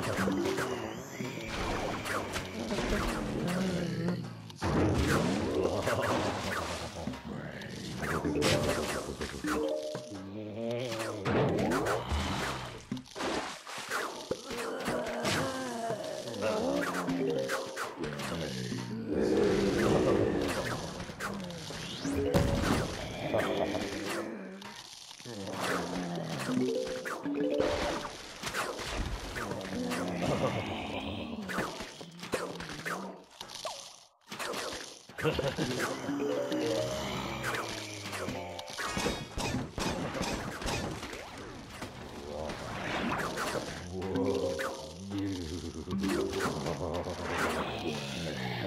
跳跳跳。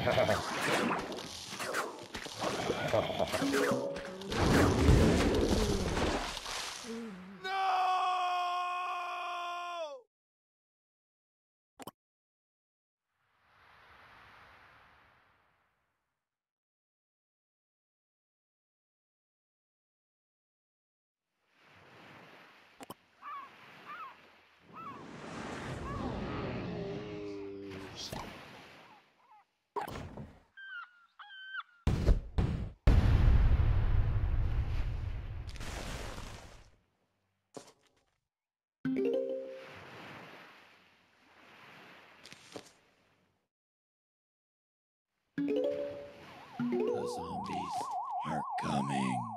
The zombies are coming.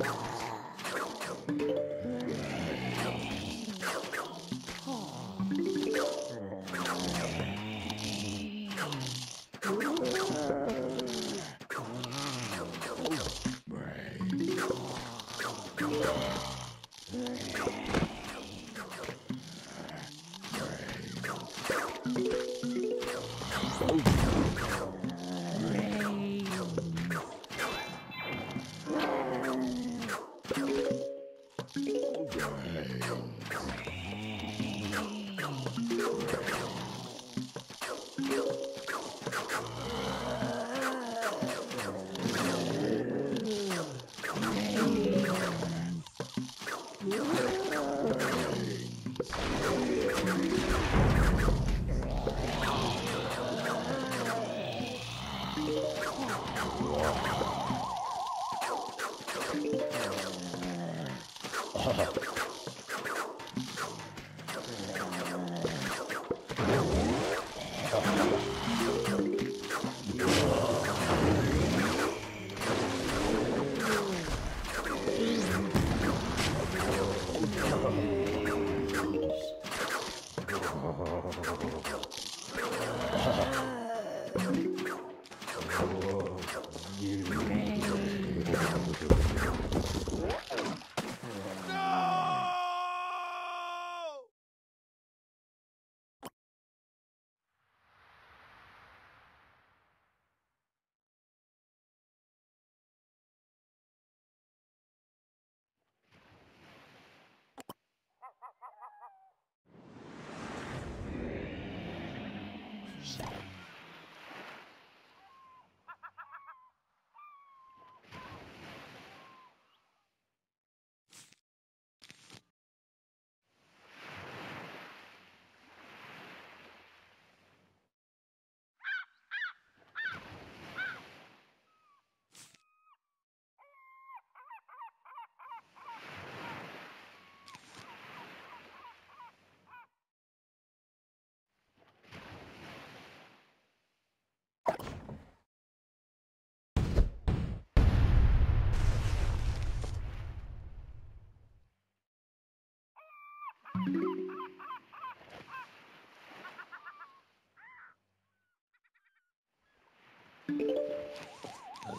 you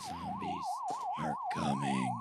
zombies are coming.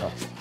好好好。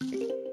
Bray.